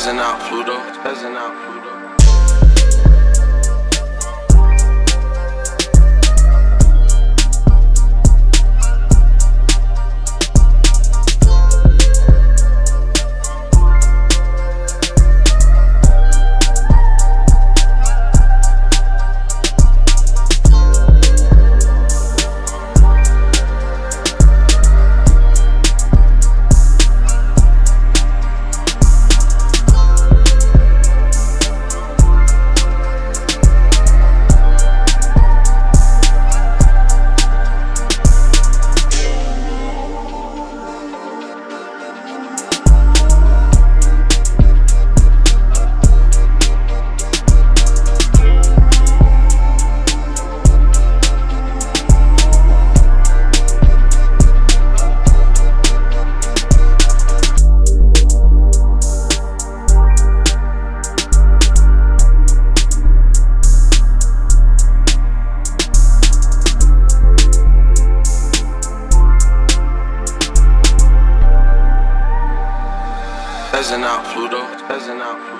Peasant out Pluto, peasant out Pluto. Peasant out Pluto, peasant out Pluto.